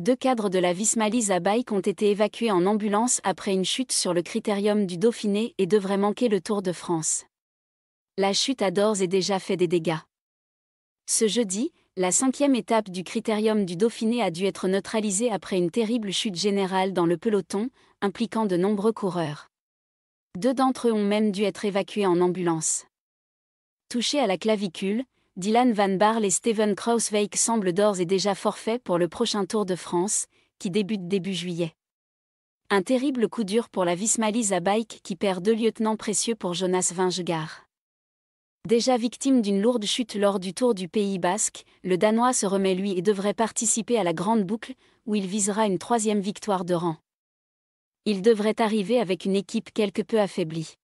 Deux cadres de la Vismalise à Bike ont été évacués en ambulance après une chute sur le critérium du Dauphiné et devraient manquer le Tour de France. La chute a d'ores et déjà fait des dégâts. Ce jeudi, la cinquième étape du critérium du Dauphiné a dû être neutralisée après une terrible chute générale dans le peloton, impliquant de nombreux coureurs. Deux d'entre eux ont même dû être évacués en ambulance. Touchés à la clavicule, Dylan Van Barle et Steven Krauswijk semblent d'ores et déjà forfaits pour le prochain Tour de France, qui débute début juillet. Un terrible coup dur pour la Vismalise à Bike qui perd deux lieutenants précieux pour Jonas Vingegaard. Déjà victime d'une lourde chute lors du Tour du Pays Basque, le Danois se remet lui et devrait participer à la Grande Boucle, où il visera une troisième victoire de rang. Il devrait arriver avec une équipe quelque peu affaiblie.